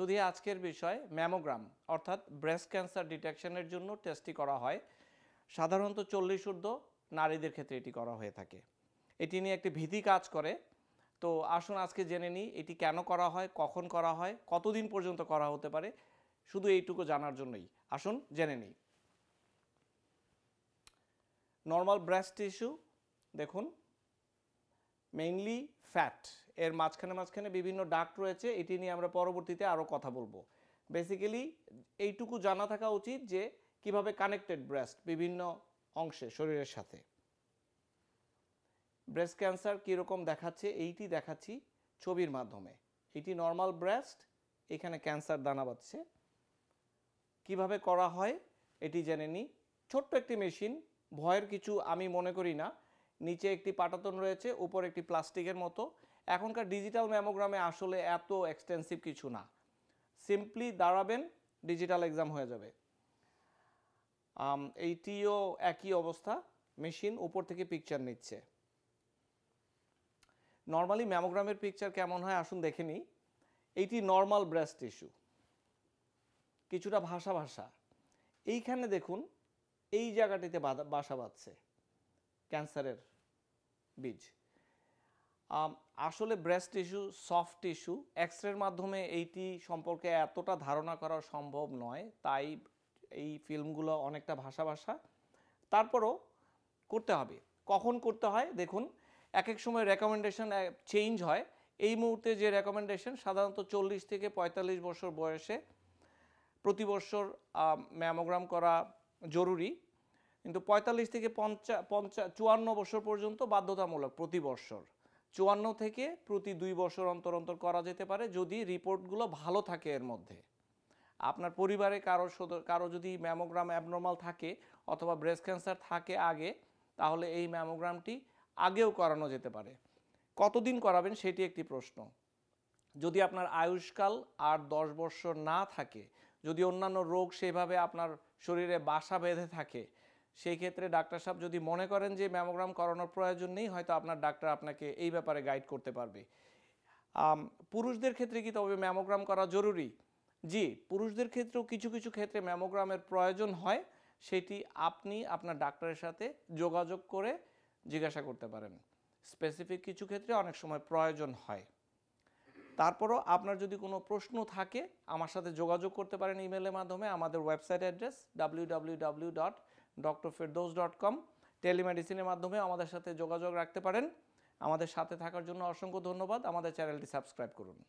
শুধু আজকের বিষয় ম্যামোগ্রাম অর্থাৎ ব্রেস্ট ক্যান্সার ডিটেকশনের জন্য টেস্টটি করা হয়, সাধারণত চল্লিশ ঊর্ধ্ব নারীদের ক্ষেত্রে এটি করা হয়ে থাকে। এটি নিয়ে একটি ভীতি কাজ করে। তো আসুন আজকে জেনে নিই, এটি কেন করা হয়, কখন করা হয়, কতদিন পর্যন্ত করা হতে পারে, শুধু এইটুকু জানার জন্যই। আসুন জেনে নিই। নর্মাল ব্রেস্ট টিস্যু দেখুন মেইনলি ফ্যাট এর মাঝখানে মাঝখানে বিভিন্ন ডাক রয়েছে, এটি নিয়ে আমরা পরবর্তীতে আরও কথা বলব। বেসিক্যালি এইটুকু জানা থাকা উচিত যে কীভাবে কানেক্টেড ব্রেস্ট বিভিন্ন অংশে, শরীরের সাথে। ব্রেস্ট ক্যান্সার কীরকম দেখাচ্ছে? এইটি দেখাচ্ছি ছবির মাধ্যমে। এটি নর্মাল ব্রেস্ট এখানে ক্যান্সার দানা বাঁধছে। কীভাবে করা হয়? এটি জেনে নিই। ছোট্ট একটি মেশিন ভয়ের কিছু আমি মনে করি না। নিচে একটি পাটাতন রয়েছে, উপর একটি প্লাস্টিকের মতো। এখনকার ডিজিটাল ম্যামোগ্রামে আসলে এত এক্সটেন্সিভ কিছু না। সিম্পলি দাঁড়াবেন ডিজিটাল এক্সাম হয়ে যাবে। এইটিও একই অবস্থা মেশিন উপর থেকে পিকচার নিচ্ছে। নর্মালি ম্যামোগ্রামের পিকচার কেমন হয় আসুন দেখে নিই। এইটি নর্মাল ব্রেস্ট টিস্যু কিছুটা ভাষা ভাষা। এইখানে দেখুন, এই জায়গাটিতে বাসা বাঁধছে। ক্যান্সারের বীজ। আসলে ব্রেস্ট টিস্যু সফট টিস্যু এক্সরের মাধ্যমে এইটি সম্পর্কে এতটা ধারণা করা সম্ভব নয়, তাই এই ফিল্মগুলো অনেকটা ভাষা ভাষা। তারপরও করতে হবে। কখন করতে হয়? দেখুন এক এক সময় রেকমেন্ডেশন চেঞ্জ হয়। এই মুহূর্তে যে রেকমেন্ডেশন সাধারণত চল্লিশ থেকে পঁয়তাল্লিশ বছর বয়সে প্রতি বছর ম্যামোগ্রাম করা জরুরি। কিন্তু পঁয়তাল্লিশ থেকে পঞ্চা পঞ্চা, চুয়ান্ন বছর পর্যন্ত বাধ্যতামূলক প্রতি বছর। চুয়ান্ন থেকে প্রতি দুই বছর অন্তর অন্তর করা যেতে পারে যদি রিপোর্টগুলো ভালো থাকে এর মধ্যে। আপনার পরিবারে কারও কারও যদি ম্যামোগ্রাম অ্যাবনর্মাল থাকে অথবা ব্রেস্ট ক্যান্সার থাকে আগে, তাহলে এই ম্যামোগ্রামটি আগেও করানো যেতে পারে। কতদিন করাবেন সেটি একটি প্রশ্ন। যদি আপনার আয়ুষ্কাল আর দশ বছর না থাকে, যদি অন্যান্য রোগ সেভাবে আপনার শরীরে বাসা বেঁধে থাকে সেই ক্ষেত্রে ডাক্তার সাহেব যদি মনে করেন যে ম্যামোগ্রাম করানোর প্রয়োজন নেই, হয়তো আপনার ডাক্তার আপনাকে এই ব্যাপারে গাইড করতে পারবে। পুরুষদের ক্ষেত্রে কি তবে ম্যামোগ্রাম করা জরুরি? জি, পুরুষদের ক্ষেত্রেও কিছু কিছু ক্ষেত্রে ম্যামোগ্রামের প্রয়োজন হয়, সেটি আপনি আপনার ডাক্তারের সাথে যোগাযোগ করে জিজ্ঞাসা করতে পারেন। স্পেসিফিক কিছু ক্ষেত্রে অনেক সময় প্রয়োজন হয়। তারপরও আপনার যদি কোনো প্রশ্ন থাকে, আমার সাথে যোগাযোগ করতে পারেন ইমেলের মাধ্যমে, আমাদের website address W W W dot doctor Ferdous dot com টেলিমেডিসিনের মাধ্যমে আমাদের সাথে যোগাযোগ রাখতে পারেন। আমাদের সাথে থাকার জন্য অসংখ্য ধন্যবাদ। আমাদের চ্যানেলটি সাবস্ক্রাইব করুন।